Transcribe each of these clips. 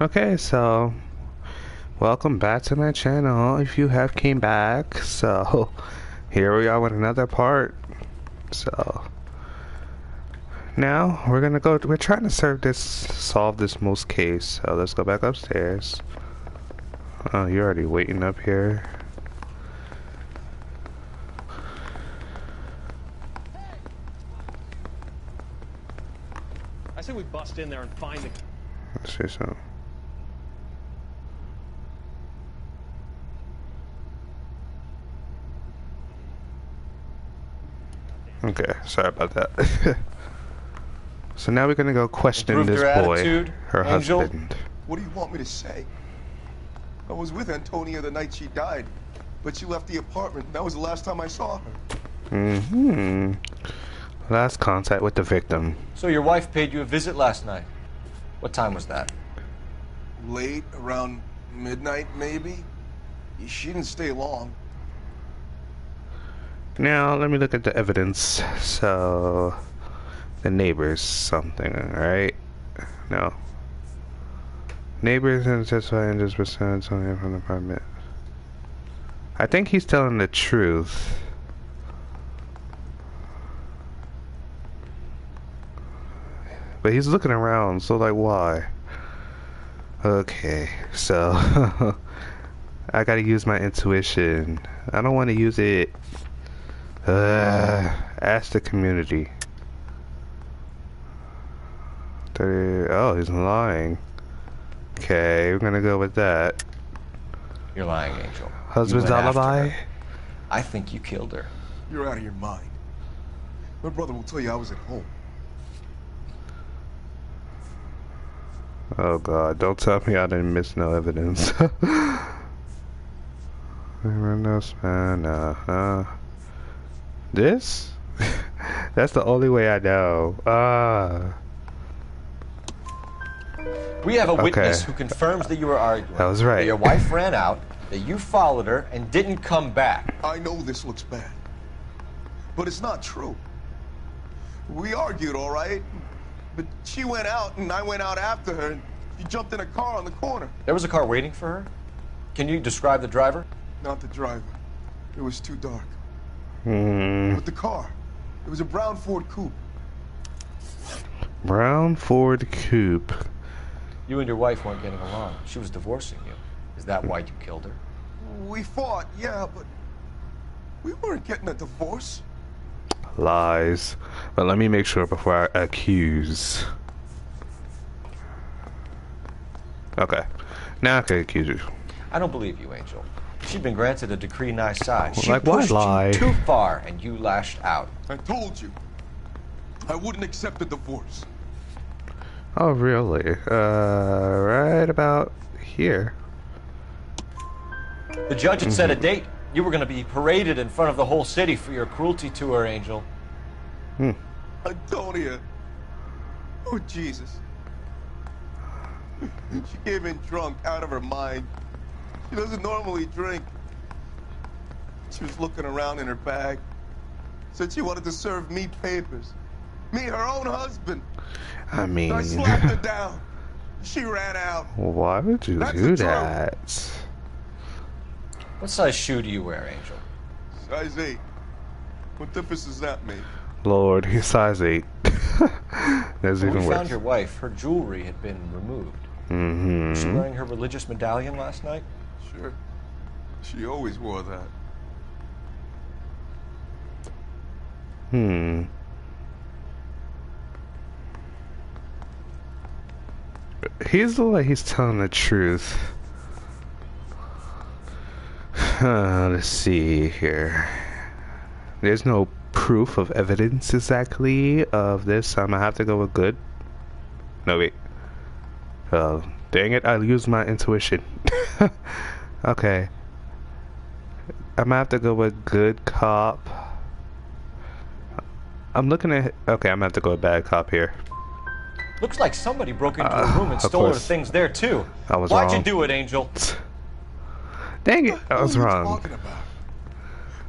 Okay, so welcome back to my channel. If you have came back, so here we are with another part. So now we're gonna go. We're trying to serve this, solve this most case. So let's go back upstairs. Oh, you're already waiting up here. I say we bust in there and find the. Let's see something. Okay, sorry about that. so now we're gonna go question Improved this boy, attitude, her Angel? husband. What do you want me to say? I was with Antonia the night she died, but she left the apartment. That was the last time I saw her. Mm-hmm. Last contact with the victim. So your wife paid you a visit last night. What time was that? Late, around midnight, maybe? She didn't stay long. Now let me look at the evidence. So the neighbors something, right? No. Neighbors and testifying just percent something from the apartment. I think he's telling the truth. But he's looking around, so like why? Okay, so I gotta use my intuition. I don't want to use it. Uh, ask the community. Thirty- Oh, he's lying. Okay, we're gonna go with that. You're lying, Angel. Husband's You went after alibi? I think you killed her. You're out of your mind. My brother will tell you I was at home. Oh god, don't tell me I didn't miss no evidence. Windows man, uh huh. This? That's the only way I know. Ah, We have a witness Okay. who confirms that you were arguing. That was right. That your wife ran out, that you followed her, and didn't come back. I know this looks bad, but it's not true. We argued, all right? But she went out, and I went out after her, and she jumped in a car on the corner. There was a car waiting for her. Can you describe the driver? Not the driver. It was too dark. Hmm. But the car, it was a brown Ford Coupe. Brown Ford Coupe. You and your wife weren't getting along. She was divorcing you. Is that why you killed her? We fought, yeah, but we weren't getting a divorce. Lies. But let me make sure before I accuse. Okay. Now I can accuse you. I don't believe you, Angel. She'd been granted a decree nisi. She Like, why pushed lie? you too far, and you lashed out. I told you. I wouldn't accept a divorce. Oh, really? Uh, right about here. The judge had set a date. You were going to be paraded in front of the whole city for your cruelty to her, Angel. Hmm. Antonia. Oh, Jesus. She came in drunk, out of her mind. She doesn't normally drink. She was looking around in her bag. Said she wanted to serve me papers. Me, her own husband. I mean, I slapped her down. She ran out. why would you That's do the truth. that? What size shoe do you wear, Angel? Size 8. What difference does that make? Lord, he's size 8. That's When even we worse. found your wife, her jewelry had been removed. Mm-hmm. Was she wearing her religious medallion last night? Sure. She always wore that. Hmm. He's the like he's telling the truth. Uh, let's see here. There's no proof of evidence exactly of this. I'm gonna have to go with good. No wait. Oh, dang it! I used my intuition. okay. I'm gonna have to go with good cop. I'm looking at. Okay, I'm gonna have to go with bad cop here. Looks like somebody broke into Uh, her room and of stole her things there too. I was Why'd you do it, Angel? Dang it! I What was are you wrong. talking about?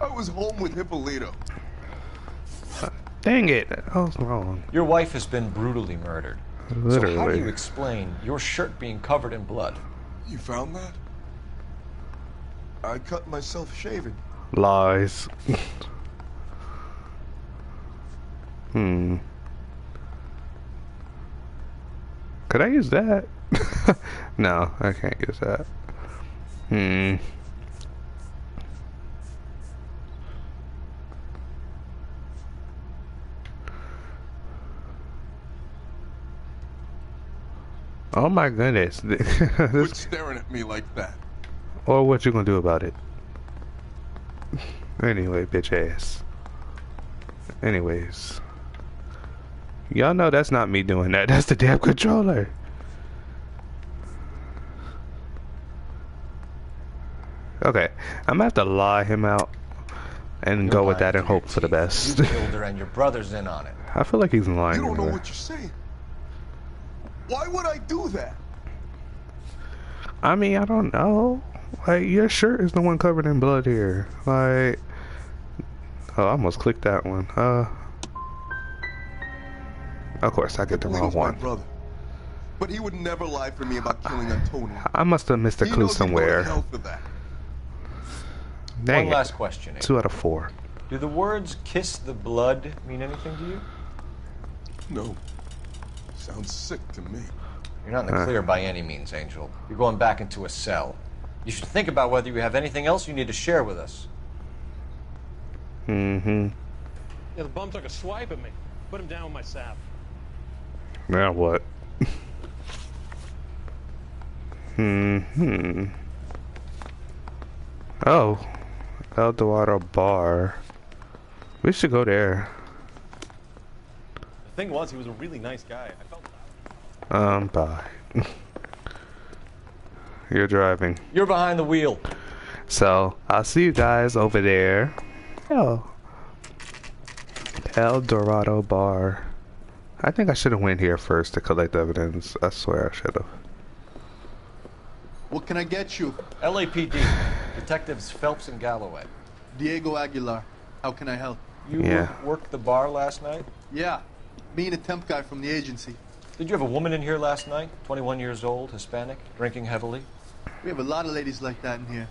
I was home with Hippolito. Dang it! I was wrong. Your wife has been brutally murdered. So how do you explain your shirt being covered in blood? You found that? I cut myself shaving. Lies. hmm. Could I use that? no, I can't use that. Hmm. Oh my goodness. Quit This- staring at me like that. or what you gonna do about it? Anyway, bitch ass. Anyways. Y'all know that's not me doing that. That's the damn controller. Okay, I'm gonna have to lie him out and You're go with that and hope for the best. You killed her and your brother's in on it. I feel like he's lying. You don't know what you're saying. Why would I do that? I mean, I don't know. Like, your shirt is the one covered in blood here. Like, oh, I almost clicked that one. Uh, of course, I get the Lee wrong was my one. brother. But he would never lie for me about killing Antonio. I must have missed a he clue knows he'd go to somewhere. hell for that. Dang One it. last question. Two out of four. Do the words kiss the blood mean anything to you? No. Sounds sick to me. You're not in the clear by any means, Angel. You're going back into a cell. You should think about whether you have anything else you need to share with us. Mm-hmm. Yeah, the bum took a swipe at me. Put him down with my sap. Now what? hmm. Oh, El Dorado Bar. We should go there. The thing was, he was a really nice guy. I felt Um, bye. You're driving. You're behind the wheel. So, I'll see you guys over there. Oh. El Dorado Bar. I think I should have went here first to collect evidence. I swear I should have. What can I get you? LAPD, Detectives Phelps and Galloway. Diego Aguilar. How can I help? You Yeah. worked the bar last night? Yeah, me and a temp guy from the agency. Did you have a woman in here last night? 21 years old, Hispanic, drinking heavily? We have a lot of ladies like that in here.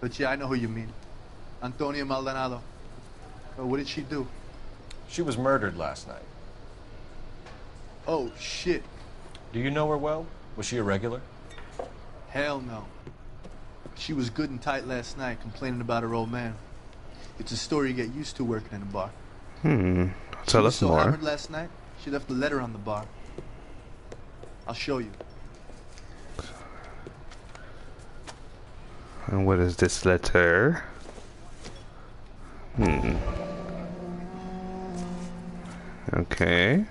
but yeah, I know who you mean. Antonia Maldonado. But what did she do? She was murdered last night. Oh, shit. Do you know her well? Was she a regular? Hell no. She was good and tight last night, complaining about her old man. It's a story you get used to working in a bar. Hmm. She Tell was us so more. hammered last night, she left a letter on the bar. I'll show you. And what is this letter? Hmm. Okay.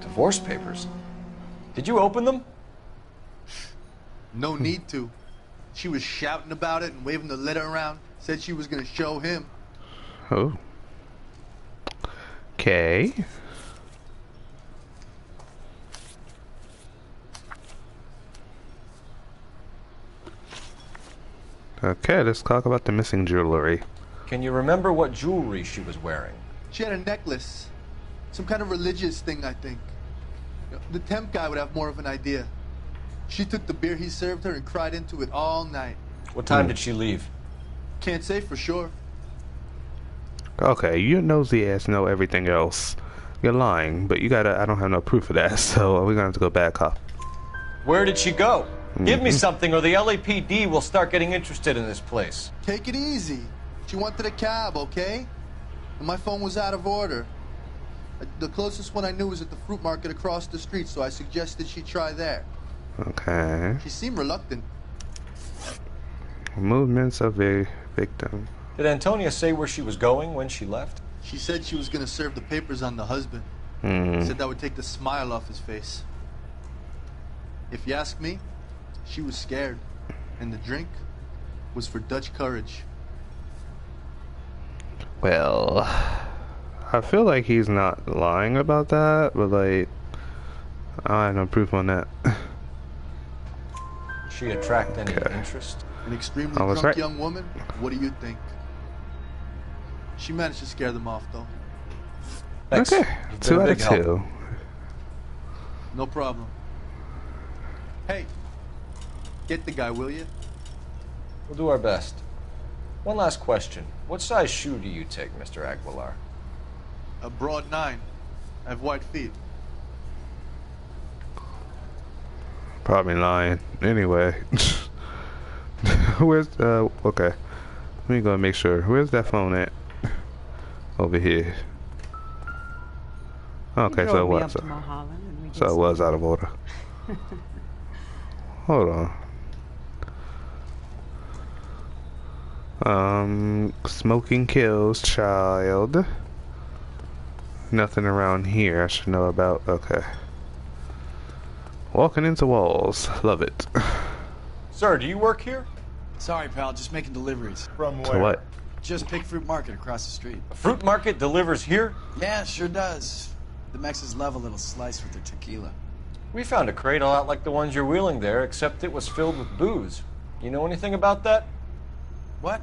Divorce papers. Did you open them? No need to. She was shouting about it and waving the letter around. Said she was gonna show him. Oh. Okay. Okay, let's talk about the missing jewelry. Can you remember what jewelry she was wearing? She had a necklace. Some kind of religious thing, I think. The temp guy would have more of an idea. She took the beer he served her and cried into it all night. What time hmm. did she leave? Can't say for sure. Okay, you nosy ass know everything else. You're lying, but you gotta. I don't have no proof of that, so we're gonna have to go back up. Where did she go? Give me mm-hmm. something, or the LAPD will start getting interested in this place. Take it easy. She wanted a cab, okay? And my phone was out of order. The closest one I knew was at the fruit market across the street, so I suggested she try there. Okay. She seemed reluctant. Movements of a victim. Did Antonia say where she was going when she left? She said she was gonna serve the papers on the husband. Hmm. Said that would take the smile off his face. If you ask me, she was scared. And the drink was for Dutch courage. Well, I feel like he's not lying about that, but like, I have no proof on that. She attract any Okay. interest? An extremely I drunk right. young woman? What do you think? She managed to scare them off, though. Thanks. Okay, You've two out of big help. two. No problem. Hey, get the guy, will you? We'll do our best. One last question. What size shoe do you take, Mr. Aguilar? A broad nine. I have white feet. Probably lying. Anyway. Where's uh okay. Let me go and make sure. Where's that phone at? Over here. Okay, so it was up to Mulholland and we so it was out of order. Hold on. Um smoking kills child. Nothing around here I should know about. Okay. Walking into walls. Love it. Sir, do you work here? Sorry, pal, just making deliveries. From where? To what? Just Pick Fruit Market across the street. A fruit market delivers here? Yeah, sure does. The Mexes love a little slice with their tequila. We found a crate a lot like the ones you're wheeling there, except it was filled with booze. You know anything about that? What?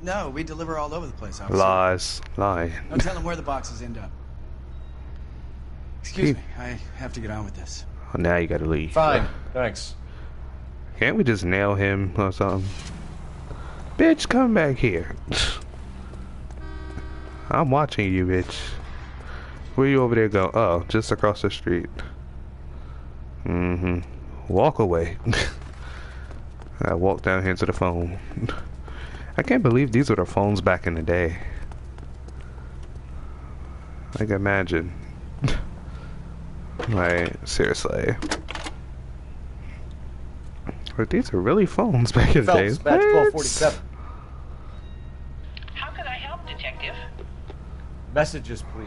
No, we deliver all over the place, officer. Lies. Lying. No telling where the boxes end up. Excuse Keep- me, I have to get on with this. Now you gotta leave. Fine. Thanks. Can't we just nail him or something? Bitch, come back here. I'm watching you, bitch. Where you over there go? Oh, just across the street. Mm-hmm. Walk away. I walk down here to the phone. I can't believe these were the phones back in the day. Like, imagine. Like, seriously. But these are really phones back in the day. Phelps, badge 1247. How can I help, Detective? Messages, please.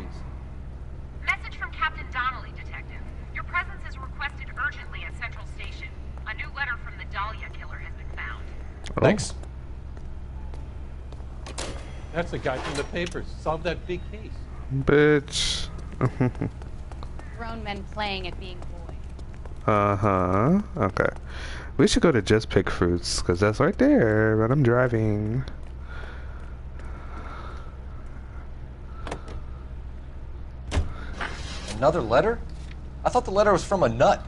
Message from Captain Donnelly, Detective. Your presence is requested urgently at Central Station. A new letter from the Dahlia killer has been found. Oh, Thanks. That's the guy from the papers. Solved that big case. Bitch. Grown men playing at being boys. uh huh. Okay. We should go to Just Pick Fruits, because that's right there, but I'm driving. Another letter? I thought the letter was from a nut.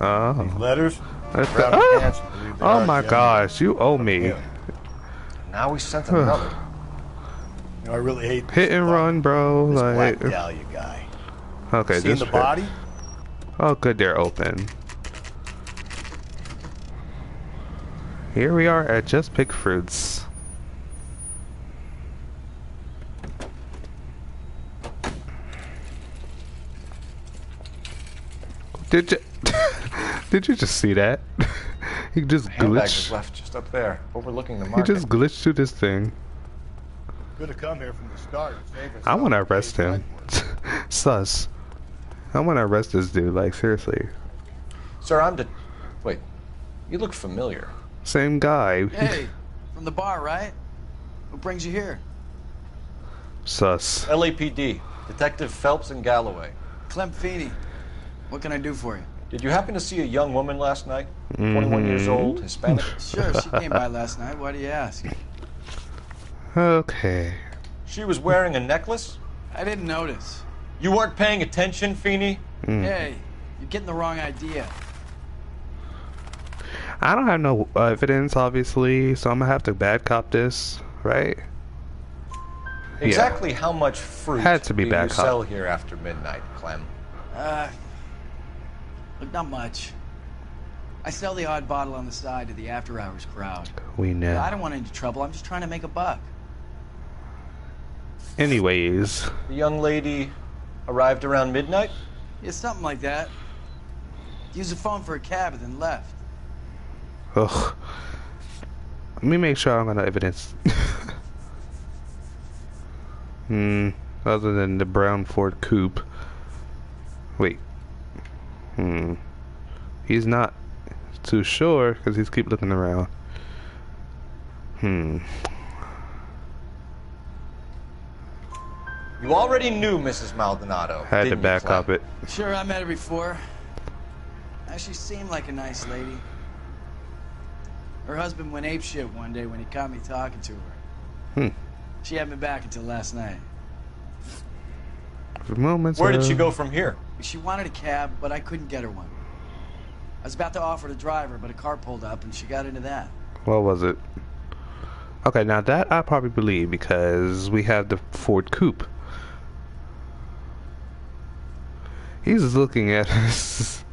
Oh. Letters? That's the- ah! pants, I believe they Oh are, my Jim. gosh, you owe me. Yeah. Now we sent another. You know, I really hate this Hit and fuck- run, bro. This Like, Black Dahlia guy. Okay, Seen just the body? Oh, good, they're open. Here we are at Just Pick Fruits. Did you? did you just see that? he just Handbag is glitched. left just up there, overlooking the He just glitched through this thing. Could have come here from the start. Save I want to arrest him. Sus. I want to arrest this dude. Like seriously. Sir, I'm de- Wait. You look familiar. Same guy. Hey, from the bar, right? What brings you here? Sus. LAPD. Detective Phelps and Galloway. Clem Feeney. What can I do for you? Did you happen to see a young woman last night? 21 years Mhm. old, Hispanic? Sure, she came by last night. Why do you ask? Okay. She was wearing a necklace? I didn't notice. You weren't paying attention, Feeney? Mm. Hey, you're getting the wrong idea. I don't have no evidence, obviously, so I'm gonna have to bad cop this, right? Exactly how much fruit Had to be do bad you cop. sell here after midnight, Clem? Uh, look, not much. I sell the odd bottle on the side to the after hours crowd. We know. I don't want any trouble. I'm just trying to make a buck. Anyways, The young lady arrived around midnight? Yeah, something like that. Used the phone for a cab and then left. ugh. Let me make sure I don't got no evidence. hmm. Other than the brown Ford Coupe. Wait. Hmm. He's not too sure because he's keep looking around. Hmm. You already knew Mrs. Maldonado. Had to back up it. Sure, I met her before. Uh, She seemed like a nice lady. Her husband went apeshit one day when he caught me talking to her. Hmm. She had me back until last night. For moments. Where did she go from here? She wanted a cab, but I couldn't get her one. I was about to offer to drive her, but a car pulled up and she got into that. What was it? Okay, now that I probably believe because we have the Ford Coupe. He's looking at us.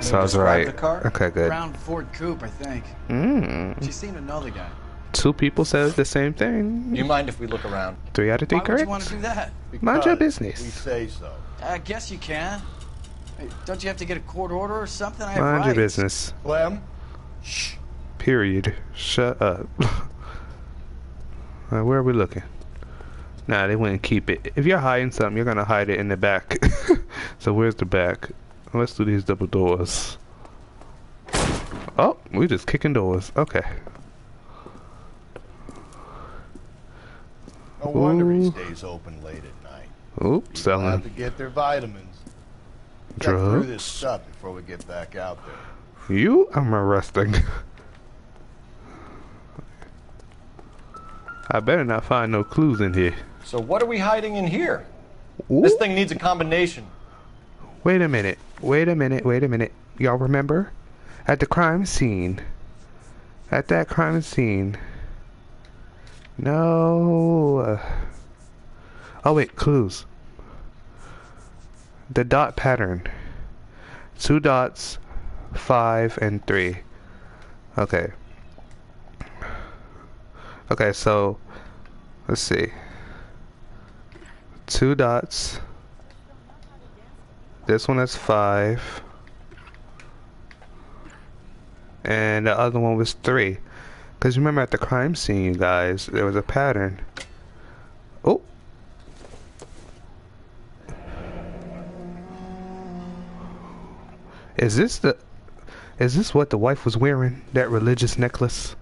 so I was right. the car? Okay, good. Brown Ford Coupe, I think. Mm. She seemed to know the guy. Two people said the same thing. Do you mind if we look around? Three out of three Why would you want to do that? Mind your business. We say so. I guess you can. Hey, don't you have to get a court order or something? I have Mind your rights. business. Clem, Period. Shut up. Alright, where are we looking? Nah, they wouldn't keep it. If you're hiding something, you're gonna hide it in the back. so where's the back? Let's do these double doors. Oh, we just kicking doors. Okay. no wonder he Ooh. stays open late at night. Oop, People have to get their vitamins. Get through this drugs. stuff before we get back out there. You, I'm arresting. I better not find no clues in here. So what are we hiding in here? Ooh. This thing needs a combination. Wait a minute. Wait a minute. Wait a minute. Y'all remember? At the crime scene. At that crime scene. No. Oh, wait. Clues. The dot pattern. Two dots. Five and three. Okay. Okay, so. Let's see. Two dots. This one is five. And the other one was three. Because remember at the crime scene, you guys, there was a pattern. Oh! Is this the... Is this what the wife was wearing? That religious necklace?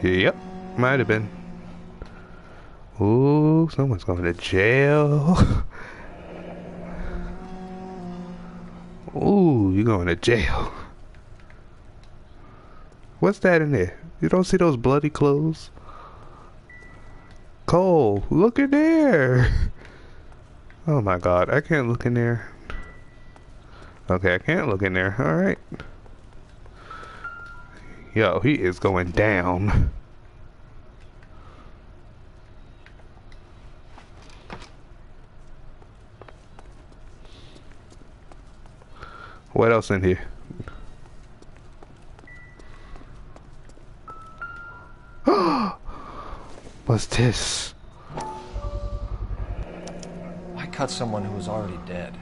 Yep. Might have been. Ooh, someone's going to jail. Ooh, you're going to jail. What's that in there? You don't see those bloody clothes? Cole, look in there. Oh my god, I can't look in there. Okay, I can't look in there. Alright. Yo, he is going down. What else in here? What's this? I cut someone who was already dead?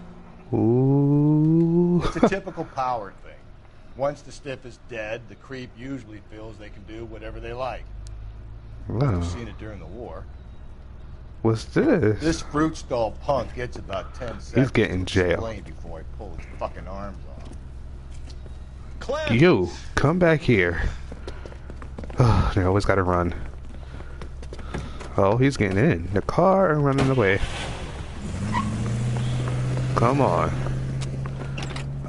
Ooh. It's a typical power thing. Once the stiff is dead, the creep usually feels they can do whatever they like. Wow. We've seen it during the war. What's this? This fruit stall punk gets about 10 seconds He's getting jail. before I pull his fucking arms off. Clem! You, come back here. Oh, they always gotta run. Oh, he's getting in the car and running away. Come on.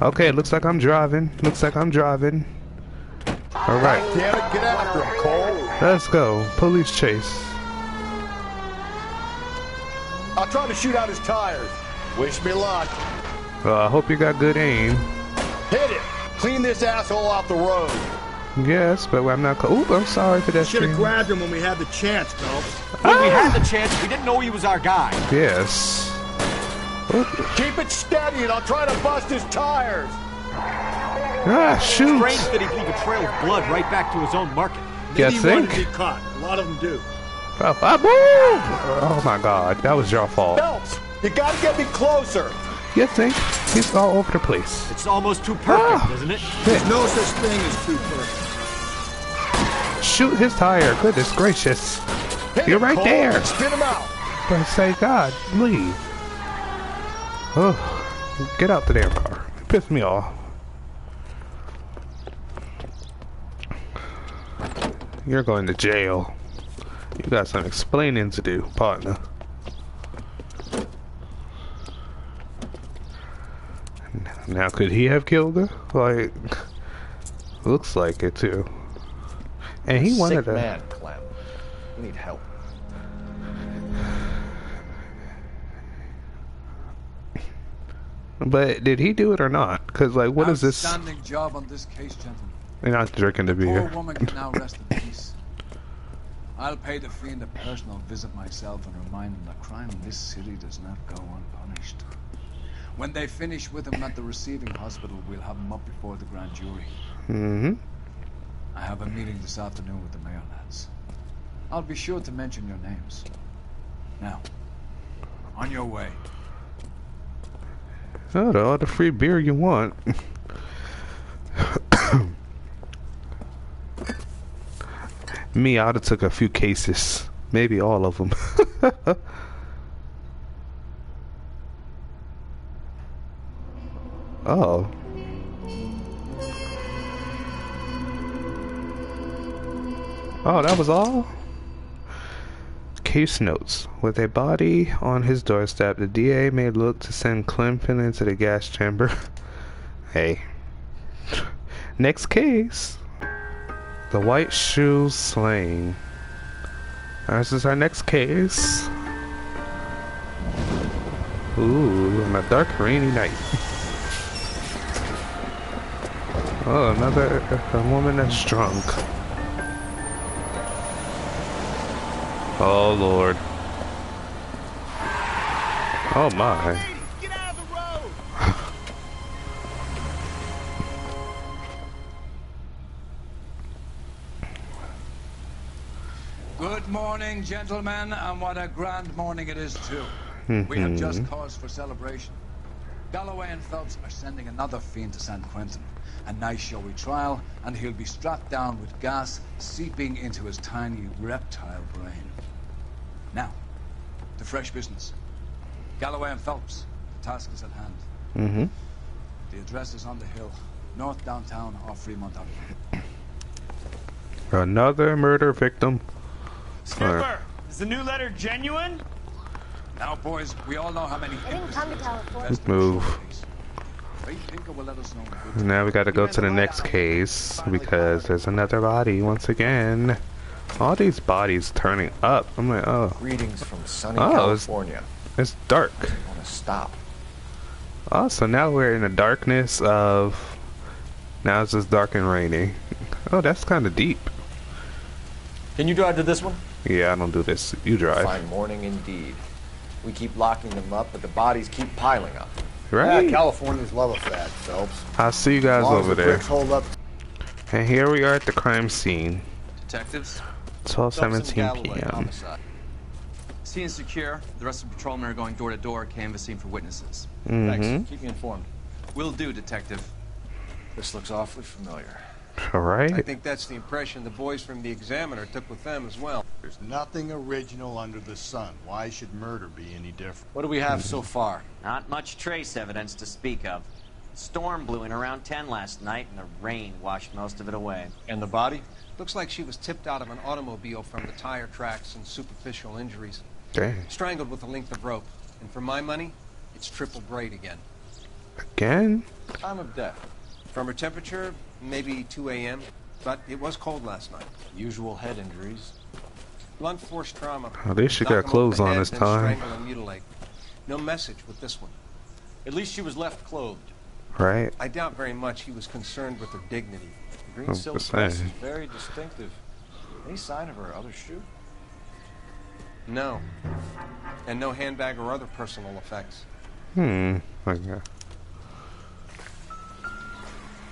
Okay, looks like I'm driving. Looks like I'm driving. Alright, Damn it, get after him, Cole! let's go. Police chase. I'll try to shoot out his tires. Wish me luck. Uh, I hope you got good aim. Hit it! Clean this asshole off the road. Yes, but I'm not. Co- Oop, I'm sorry for that. Should have grabbed him when we had the chance, Phelps. When we had the chance, we didn't know he was our guy. Yes. Oop. Keep it steady and I'll try to bust his tires. Ah, shoot. Strange that he'd leave a trail of blood right back to his own market. Maybe You think? caught. A lot of them do. Oh, ah, boom! Oh my god, that was your fault. Phelps, you gotta get me closer. You think? He's all over the place. It's almost too perfect, Ah. isn't it? There's No such thing as too perfect. Shoot his tire. Goodness gracious. Hit You're right Cole. there. Spin him out. But say God, leave. Oh, get out the damn car. It Piss me off. You're going to jail. You got some explaining to do, partner. Now, could he have killed her? Like, looks like it too. And he wanted Sick to. man, Clem. We need help. But did he do it or not? Because, like, what is this? Outstanding job on this case, gentlemen. You're not drinking the Poor beer. woman can now rest in peace. I'll pay the fiend a personal visit myself and remind him the crime in this city does not go unpunished. When they finish with him at the receiving hospital, we'll have him up before the grand jury. Mm-hmm. I have a meeting this afternoon with the mayor lads. I'll be sure to mention your names. Now, on your way. Oh, all the free beer you want. Me, I'd have took a few cases. Maybe all of them. oh. Oh, that was all? Case notes. With a body on his doorstep, the DA may look to send Clinton into the gas chamber. hey. Next case. The White Shoe Slaying. Uh, this is our next case. Ooh, on a dark, rainy night. Oh, another a woman that's drunk. Oh Lord. Oh my. Gentlemen, and what a grand morning it is, too. We have just Mhm. cause for celebration. Galloway and Phelps are sending another fiend to San Quentin. A nice showy trial, and he'll be strapped down with gas seeping into his tiny reptile brain. Now, to fresh business. Galloway and Phelps, the task is at hand. Mm-hmm. The address is on the hill, north downtown off Fremont Avenue. Another murder victim. Skipper, is the new letter genuine? Now, boys, we all know how many I didn't come to California. Let's move. Ray Pinker will let us know. the good Now we gotta go to the next case because there's another body once again. All these bodies turning up. I'm like, oh. Greetings from sunny Oh, it's, California. it's dark. I want to stop. Oh, so now we're in the darkness of. Now it's just dark and rainy. Oh, that's kind of deep. Can you drive to this one? Yeah, I don't do this. You drive. Fine morning indeed. We keep locking them up, but the bodies keep piling up. Right? Yeah, Californians love a fad, Phelps. I'll see you guys As long as over the there. bricks hold up. And here we are at the crime scene. Detectives? 12:17 p.m. Scene is secure. The rest of the patrolmen are going door to door, canvassing for witnesses. Mhm. Keep me informed. Will do, detective. This looks awfully familiar. All right. I think that's the impression the boys from the Examiner took with them as well. There's nothing original under the sun. Why should murder be any different? What do we have so far? Not much trace evidence to speak of. Storm blew in around 10 last night, and the rain washed most of it away. And the body? Looks like she was tipped out of an automobile from the tire tracks and superficial injuries. Dang. Strangled with a length of rope. And for my money, it's triple braid again. Again? Time of death. From her temperature, maybe 2 a.m. But it was cold last night. Usual head injuries. Blunt force trauma. At least she Knock got 'em over clothes on this time. Strangle and mutilate. No message with this one. At least she was left clothed. Right? I doubt very much he was concerned with her dignity. The green I'm silk dress is very distinctive. Any sign of her other shoe? No. And no handbag or other personal effects. Hmm. Okay.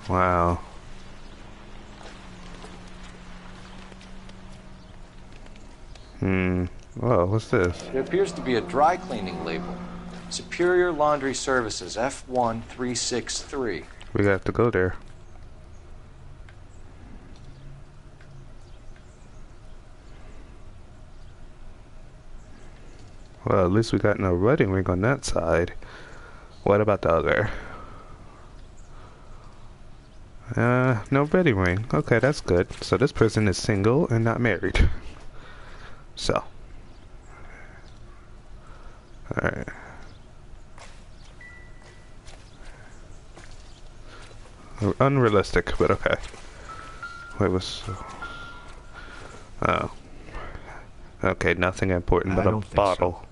Wow. Hmm. Whoa, what's this? It appears to be a dry cleaning label. Superior Laundry Services, F1363. We got to go there. Well, at least we got no wedding ring on that side. What about the other? Uh, no wedding ring. Okay, that's good. So this person is single and not married. So. Alright. Unrealistic, but okay. Wait, what's... Oh. Okay, nothing important but a don't so. bottle.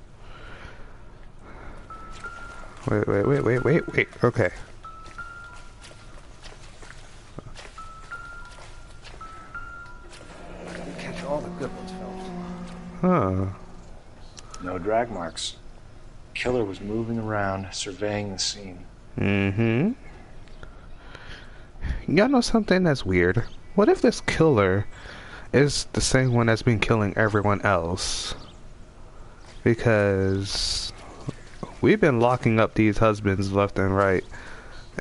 Wait, wait, wait, wait, wait, wait. Okay. Huh. No drag marks. Killer was moving around, surveying the scene. Mm-hmm. Y'all know something that's weird? What if this killer is the same one that's been killing everyone else? Because we've been locking up these husbands left and right,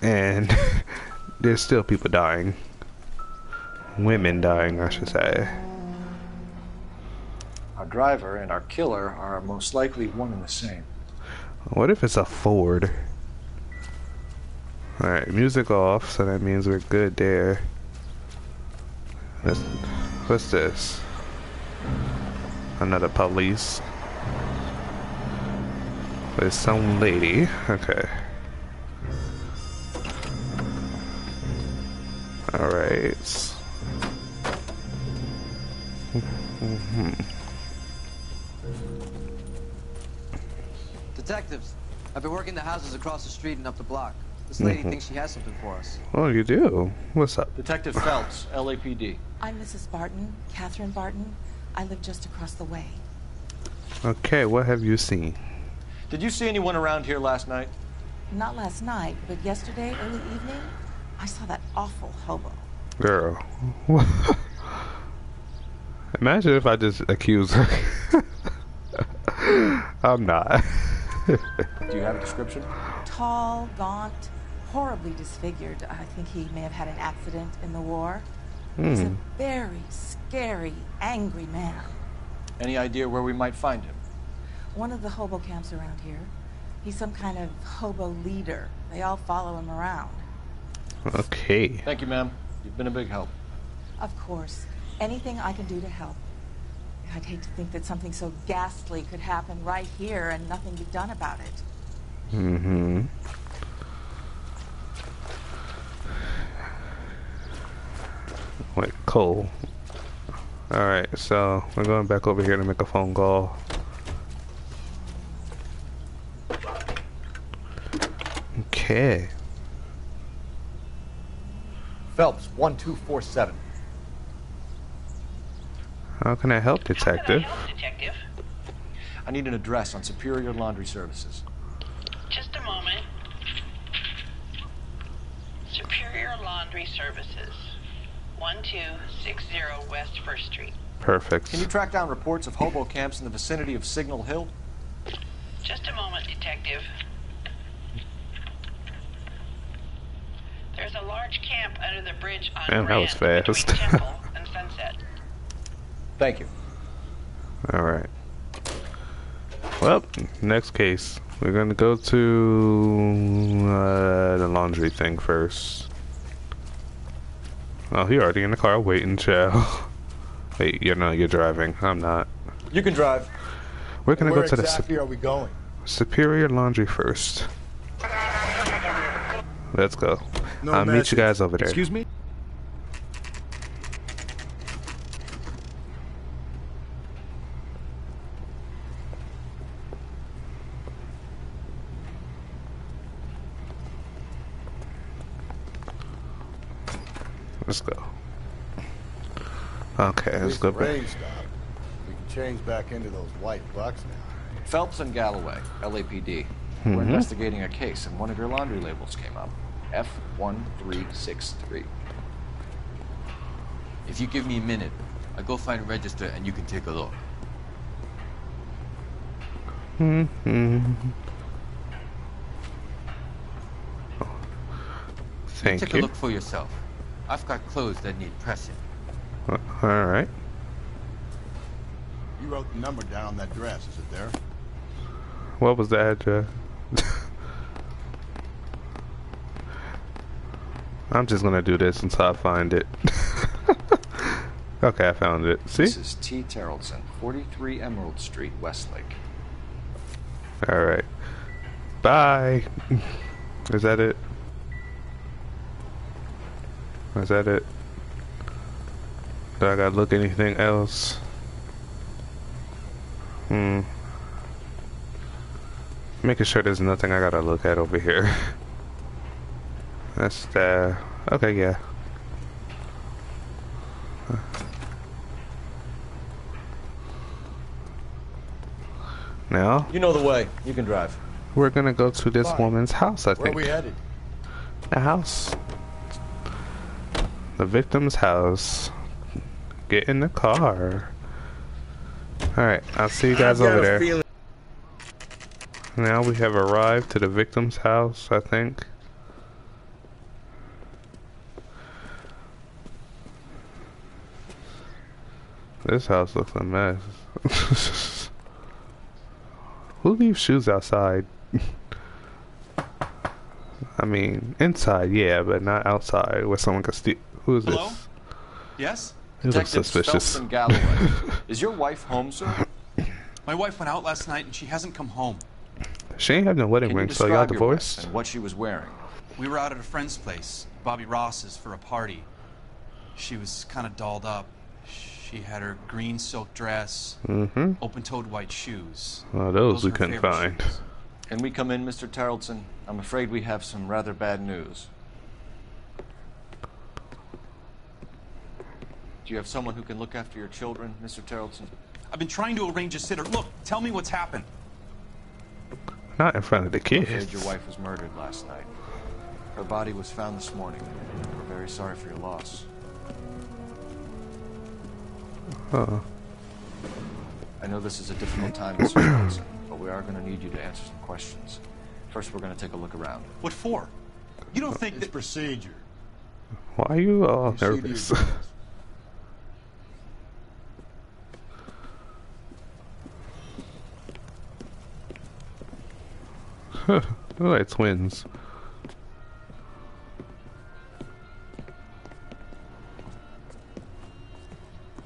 and there's still people dying. Women dying, I should say. Our driver and our killer are most likely one and the same. What if it's a Ford? Alright, music off, so that means we're good there. What's, this? Another police. There's some lady. Okay. Alright. Mhm. Detectives, I've been working the houses across the street and up the block. This lady Mhm. thinks she has something for us. Oh, you do? What's up? Detective Phelps, LAPD. I'm Mrs. Barton, Catherine Barton. I live just across the way. Okay, what have you seen? Did you see anyone around here last night? Not last night, but yesterday, early evening, I saw that awful hobo. Girl. Imagine if I just accuse her. I'm not. Do you have a description? Tall, gaunt, horribly disfigured. I think he may have had an accident in the war. He's a Hmm. very scary, angry man. Any idea where we might find him? One of the hobo camps around here. He's some kind of hobo leader. They all follow him around. Okay. Thank you, ma'am. You've been a big help. Of course, anything I can do to help. I'd hate to think that something so ghastly could happen right here and nothing be done about it. Mm-hmm. Wait, Cole. Alright, so we're going back over here to make a phone call. Okay. Phelps, 1247. How can I help, detective? Detective? I need an address on Superior Laundry Services. Just a moment. Superior Laundry Services, 1260 West First Street. Perfect. Can you track down reports of hobo camps in the vicinity of Signal Hill? Just a moment, Detective. There's a large camp under the bridge on Damn, that was Grand fast. Thank you. Alright. Well, next case. We're gonna go to uh, the laundry thing first. Oh, he already in the car waiting, chill. Wait, you're not, you're driving. I'm not. You can drive. We're gonna Where go to the exactly are we going? Superior Laundry first. Let's go. No I'll meet you guys over there. Excuse me? Let's go. Okay, At let's least go the back. rain stopped. We can change back into those white bucks now. Phelps and Galloway, LAPD. We're investigating a case, and one of your laundry labels came up. F1363. If you give me a minute, I'll go find a register and you can take a look. Mm-hmm. Thank take you. a look for yourself. I've got clothes that need pressing. All right. You wrote the number down on that dress. Is it there? What was the address? I'm just gonna do this until I find it. okay, I found it. See? This is T. Terrellson, 43 Emerald Street, Westlake. All right. Bye. Is that it? Is that it? Do I gotta look anything else? Hmm. Making sure there's nothing I gotta look at over here. That's the... Okay, yeah. Now, You know the way. You can drive. we're gonna go to this Fine. woman's house, I Where think. we headed? The house. The victim's house. Get in the car. Alright, I'll see you guys over there. feeling- Now we have arrived to the victim's house, I think. This house looks a mess. Who leaves shoes outside? I mean, inside, yeah, but not outside where someone could steal. Who is Hello? this? Yes? He looks suspicious. Phelps and Galloway. Is your wife home, sir? My wife went out last night and she hasn't come home. She ain't had no wedding ring, so y'all describe your divorced? and what she was wearing? We were out at a friend's place, Bobby Ross's, for a party. She was kind of dolled up. She had her green silk dress, Mm-hmm. open-toed white shoes. Oh, those are we couldn't find. shoes. Can we come in, Mr. Taraldsen? I'm afraid we have some rather bad news. Do you have someone who can look after your children, Mr. Taraldsen? I've been trying to arrange a sitter. Look, tell me what's happened. Not in front of the I'm kids. your wife was murdered last night. Her body was found this morning. We're very sorry for your loss. Uh, I know this is a difficult time, Mr. Taraldsen, but we are going to need you to answer some questions. First, we're going to take a look around. What for? You don't think this procedure. why are you all You nervous? these- Look like twins.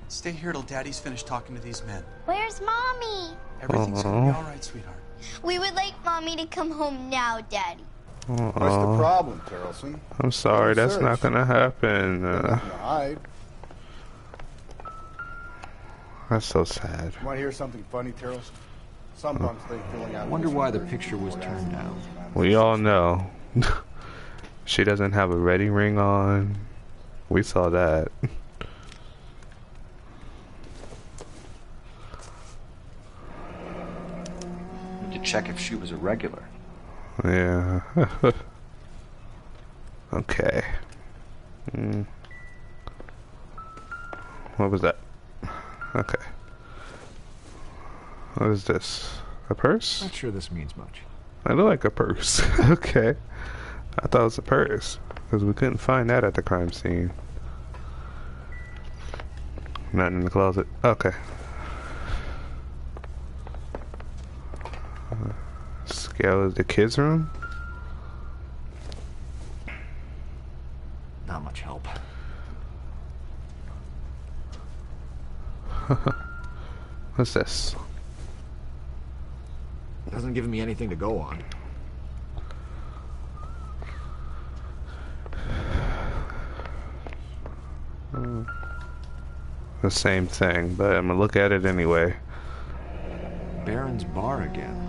Stay here till Daddy's finished talking to these men. Where's mommy? Everything's gonna be all right, sweetheart. We would like mommy to come home now, Daddy. What's the problem, Taraldsen? I'm sorry, Go that's not gonna happen. Uh, hide. that's so sad. You want to hear something funny, Taraldsen? Some bums think filling out. I wonder why the picture was turned down. We all know. she doesn't have a wedding ring on. We saw that. To check if she was a regular. Yeah. okay. Mm. What was that? Okay. What is this? A purse? Not sure this means much. I look like a purse. okay. I thought it was a purse. Because we couldn't find that at the crime scene. Not in the closet. Okay. Uh, Scale is the kids' room? Not much help. What's this? Doesn't give me anything to go on. Hmm. The same thing, but I'm gonna look at it anyway. Baron's bar again.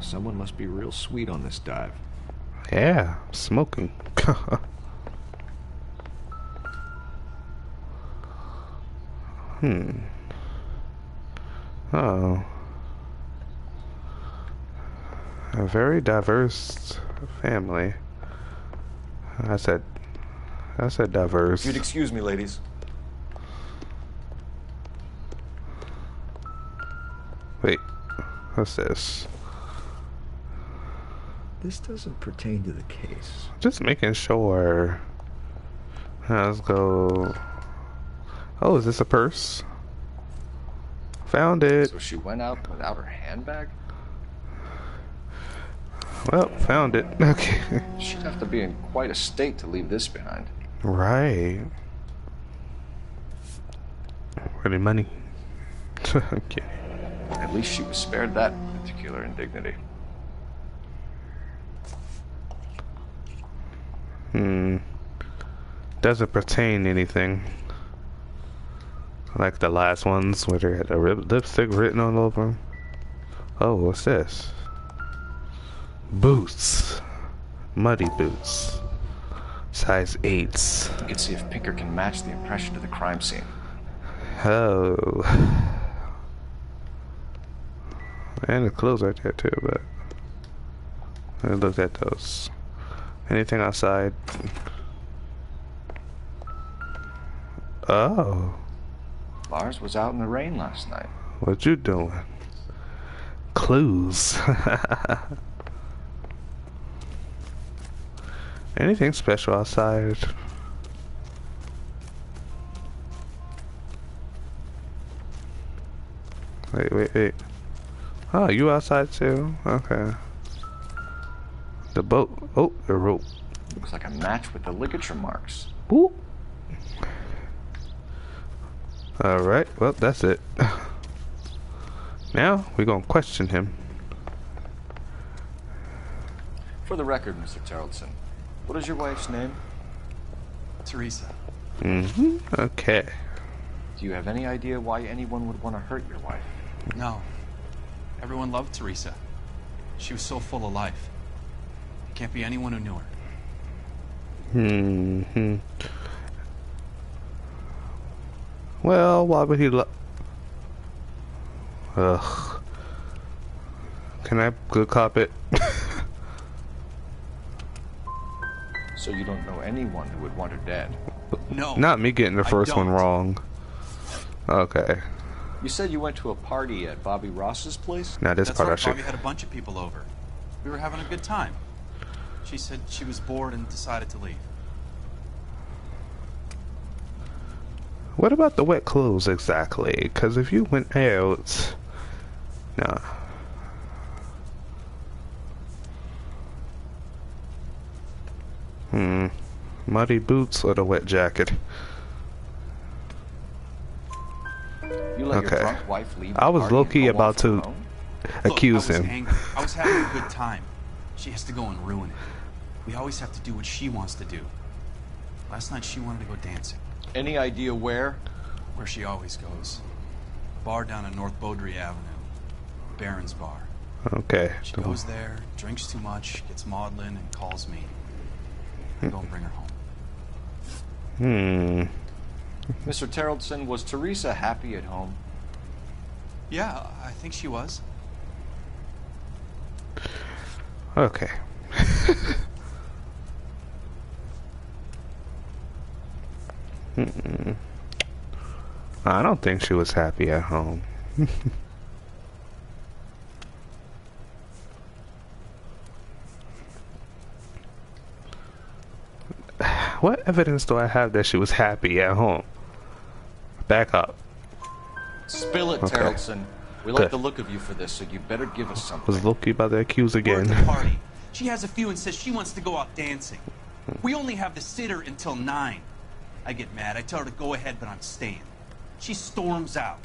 Someone must be real sweet on this dive. Yeah, smoking. hmm. Oh. A very diverse family. I said, I said diverse. If you'd excuse me, ladies. Wait, what's this? This doesn't pertain to the case. Just making sure. Let's go. Oh, is this a purse? Found it. So she went out without her handbag? Well, found it. Okay. She'd have to be in quite a state to leave this behind. Right. The money? okay. At least she was spared that particular indignity. Hmm. Doesn't pertain to anything. Like the last ones where they had a lipstick written all over them. Oh, what's this? Boots. Muddy boots. Size 8s. You can see if Pinker can match the impression to the crime scene. Oh. And the clothes right there too, but I looked at those. Anything outside? Oh. Lars was out in the rain last night. What you doing? Clues. Anything special outside? Wait, wait, wait. Oh, you outside too? Okay. The boat. Oh, the rope. Looks like a match with the ligature marks. Whoop. Alright, well, that's it. Now, we're gonna question him. For the record, Mr. Taraldsen, what is your wife's name? Teresa. Mm-hmm. Okay. Do you have any idea why anyone would want to hurt your wife? No. Everyone loved Teresa. She was so full of life. It Can't be anyone who knew her. Hmm. Well, why would he lo- Ugh. Can I good cop it? So you don't know anyone who would want her dead? No. Not me getting the first one wrong. Okay. You said you went to a party at Bobby Ross's place? Now this That's part I should. Bobby had a bunch of people over. We were having a good time. She said she was bored and decided to leave. What about the wet clothes exactly? Because if you went out, nah. Hmm. Muddy boots or the wet jacket? You let Okay. your wife leave I was party low-key about to alone? accuse Look, I him. Angry. I was having a good time. She has to go and ruin it. We always have to do what she wants to do. Last night she wanted to go dancing. Any idea where? Where she always goes. Bar down on North Beaudry Avenue. Baron's Bar. Okay. She goes there, drinks too much, gets maudlin, and calls me. I go and bring her home. Hmm. Mr. Taraldsen, was Teresa happy at home? Yeah, I think she was. Okay. Mm-mm. I don't think she was happy at home. what evidence do I have that she was happy at home? Back up. Spill it, Okay. Taraldsen. We Good. like the look of you for this, so you better give us something. Was Loki about to accuse We're at again? the party. She has a few and says she wants to go out dancing. We only have the sitter until 9. I get mad. I tell her to go ahead, but I'm staying. She storms out.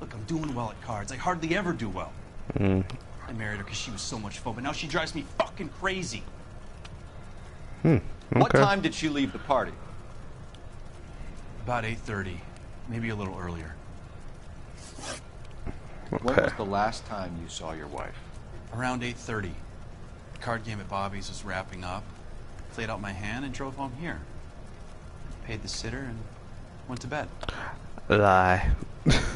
Look, I'm doing well at cards. I hardly ever do well. Mm. I married her because she was so much fun, but now she drives me fucking crazy. Hmm. What time did she leave the party? About 8.30, maybe a little earlier. When was the last time you saw your wife? Around 8.30. The card game at Bobby's was wrapping up. Played out my hand and drove home here. Paid the sitter and went to bed. Lie.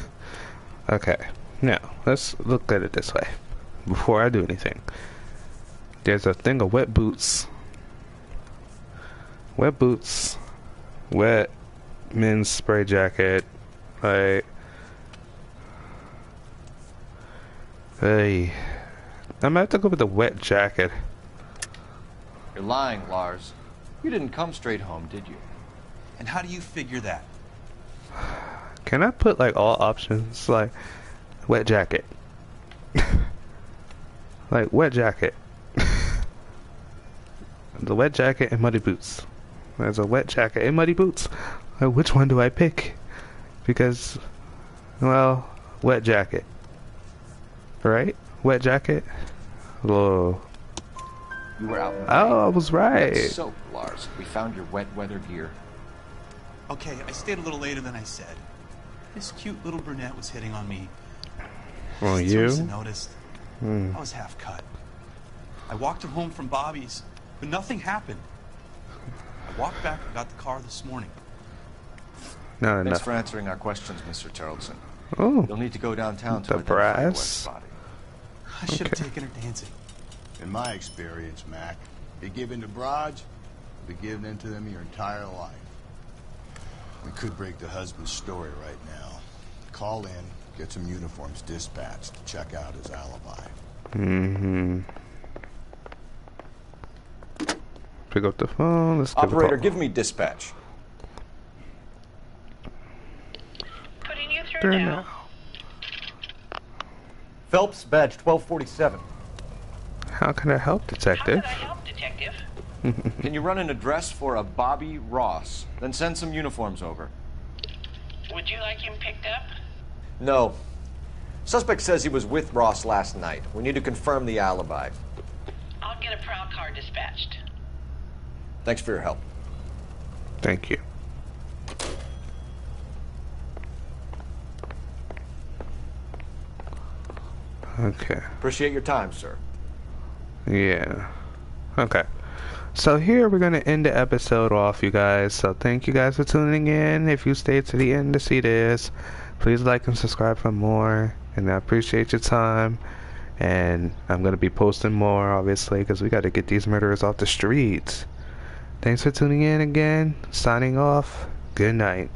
okay. Now, let's look at it this way. Before I do anything. There's a thing of wet boots. Wet boots. Wet men's spray jacket. Like. Hey. I'm gonna have to go with the wet jacket. You're lying, Lars. You didn't come straight home, did you? And how do you figure that? Can I put like all options? Like, wet jacket. like, wet jacket. the wet jacket and muddy boots. There's a wet jacket and muddy boots. Like, which one do I pick? Because, well, wet jacket. Right? Wet jacket? Whoa. You were out in the Oh, I was right. So, Lars. We found your wet weather gear. Okay, I stayed a little later than I said. This cute little brunette was hitting on me. On Teresa you? noticed. Hmm. I was half cut. I walked her home from Bobby's, but nothing happened. I walked back and got the car this morning. Not Thanks enough. for answering our questions, Mr. Taraldsen. Oh. You'll need to go downtown to The identify brass. body. I should have Okay. taken her dancing. In my experience, Mac, you give in to broads, you'll be giving in to them your entire life. We could break the husband's story right now. Call in, get some uniforms dispatched to check out his alibi. Mm-hmm. Pick up the phone. Let's Operator, call. give me dispatch. Putting you through Turn now. now. Phelps, badge 1247. How can I help, detective? Help, detective. Can you run an address for a Bobby Ross? Then send some uniforms over. Would you like him picked up? No. Suspect says he was with Ross last night. We need to confirm the alibi. I'll get a prowl car dispatched. Thanks for your help. Thank you. Okay. Appreciate your time, sir. Yeah. Okay. So here we're gonna end the episode off, you guys. So thank you guys for tuning in. If you stayed to the end to see this, please like and subscribe for more. And I appreciate your time. And I'm gonna be posting more, obviously, because we got to get these murderers off the streets. Thanks for tuning in again. Signing off. Good night.